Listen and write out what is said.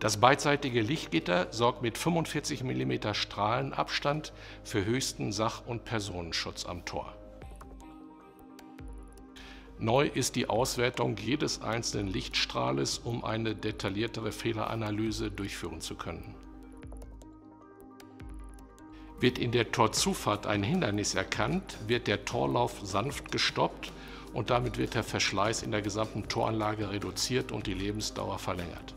Das beidseitige Lichtgitter sorgt mit 45 mm Strahlenabstand für höchsten Sach- und Personenschutz am Tor. Neu ist die Auswertung jedes einzelnen Lichtstrahles, um eine detailliertere Fehleranalyse durchführen zu können. Wird in der Torzufahrt ein Hindernis erkannt, wird der Torlauf sanft gestoppt und damit wird der Verschleiß in der gesamten Toranlage reduziert und die Lebensdauer verlängert.